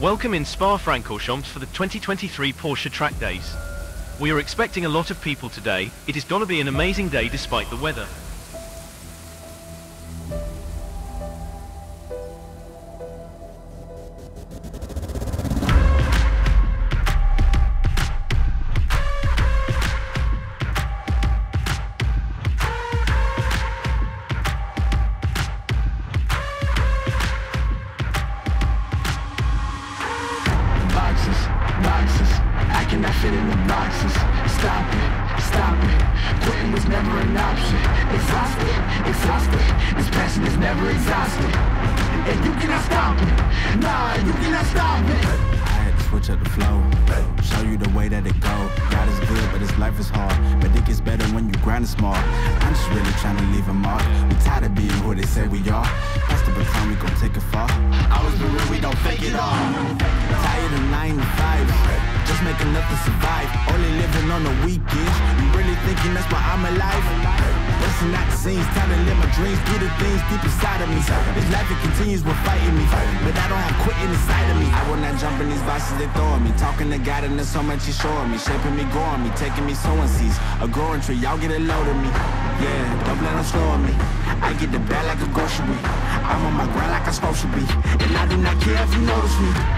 Welcome in Spa-Francorchamps for the 2023 Porsche Track Days. We are expecting a lot of people today. It is gonna be an amazing day despite the weather. Fit in the boxes. Stop it, stop it. Quitting was never an option. Exhausted, exhausted. This passion is never exhausted. And you cannot stop it. Nah, you cannot stop it. I had to switch up the flow, show you the way that it go. God is good, but his life is hard. But it gets better when you grind it small I'm just really trying to leave a mark. We tired of being who they say we are. That's the baton, we gon' take it far. Always been real, we don't fake it all. Just make enough to survive. Only living on the weekends. You really thinking that's why I'm alive? Busting out the scenes, time to live my dreams, do the things deep inside of me. This life it continues with fighting me, but I don't have quitting inside of me. I will not jump in these boxes they throw at me. Talking to God and there's so much He's showing me, shaping me, growing me, taking me sowing seeds. A growing tree, y'all get a load of me. Yeah, don't let them slowing me. I get the bag like a grocery. I'm on my grind like I'm supposed to be, and I do not care if you notice me.